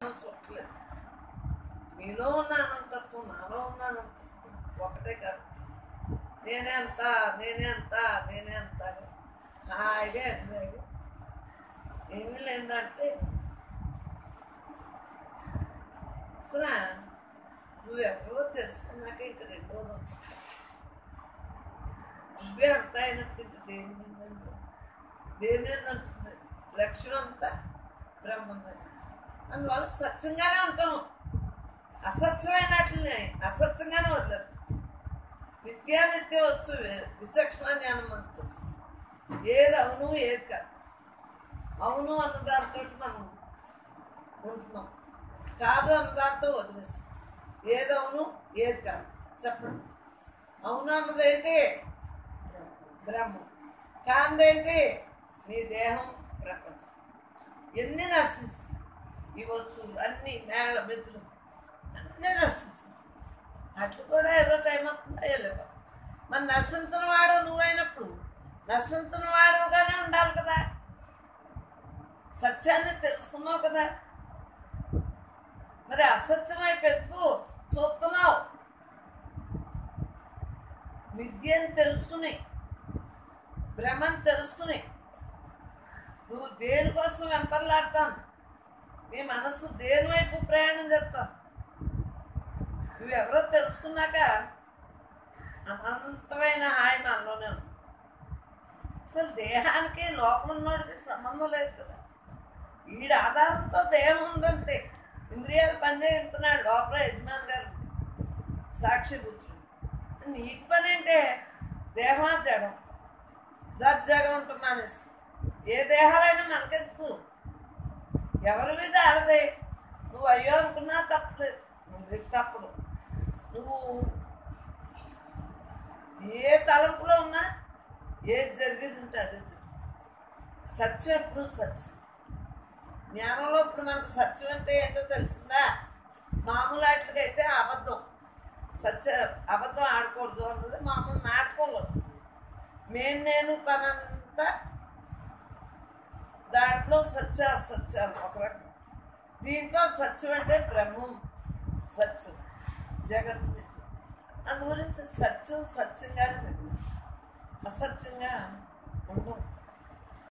చూడలేదు. నీలో ఉన్న అనంతత్వం నాలో ఉన్న అనంతత్వం ఒకటే కాబట్టి నేనే అంత నేనే అంత నేనే అంత హాయిగా ఎంజాయ్ ఏమీ లేదంటే అసలు నువ్వెవరో తెలుసుకున్నాక ఇంక రెండోది నువ్వే అంత అయినట్టు ఇంక దేని దేని మీద లక్ష్యం అంతా బ్రహ్మంగా అందువల్ల స్వచ్ఛంగానే ఉంటాం అసత్యమైనట్లనే అస్వచ్ఛంగానే వదలదు నిత్యానిత్య వస్తువు విచక్షణ జ్ఞానం మనకు తెలుసు ఏది అవును ఏది కాదు అవును అన్న దాంతో మనం ఉంటున్నాం కాదు అన్న దాంతో వదిలేసి ఏది అవును ఏది కాదు చెప్పండి అవును అన్నదేంటి బ్రహ్మం కాందేంటి నీ దేహం ప్రపంచం ఎన్ని నశించింది ఈ వస్తువులు అన్నీ మేళ మెదులు అన్నీ నశించు అట్లు కూడా ఏదో టైం అవుతుందా వెళ్ళిపో మరి నశించిన వాడు నువ్వైనప్పుడు నశించిన వాడుగానే ఉండాలి కదా. సత్యాన్ని తెలుసుకున్నావు కదా. మరి అసత్యమై పెట్టుకు చూస్తున్నావు. విద్యను తెలుసుకుని భ్రమను తెలుసుకుని నువ్వు దేనికోసం వెంపర్లాడతాను? మీ మనస్సు దేని వైపు ప్రయాణం చేస్తాను నువ్వెవరో తెలుసుకున్నాక అనంతమైన హాయి మనలోనే అసలు దేహానికి లోపల ఉన్నోడికి సంబంధం లేదు కదా. వీడి ఆధారంతో దేహం ఉందంతే. ఇంద్రియాలు పనిచేస్తున్నాడు లోపల యజమాని గారు. సాక్షి పుత్రుడు నీకు పని అంటే దేహమా జడం? దర్జడం ఉంటుంది మనసు ఏ దేహాలైనా మనకెందుకు? ఎవరి మీద ఆడదే? నువ్వు అయ్యో అనుకున్నా తప్పలేదు నువ్వు తప్పదు నువ్వు ఏ తలంపులో ఉన్నా ఏది జరిగేది ఉంటే అది సత్యం ఎప్పుడు సత్యం. జ్ఞానంలో ఇప్పుడు మనకు సత్యం అంటే ఏంటో తెలిసిందా? మామూలు ఆటలకైతే అబద్ధం. సత్య అబద్ధం ఆడకూడదు అన్నది మామూలు నాటకంలో. మేము నేను పనంతా దాంట్లో సత్య అసత్యాలు ఒక రకం దీంట్లో సత్యం అంటే బ్రహ్మం సత్యం జగత్. అందు గురించి సత్యం సత్యంగానే అసత్యంగా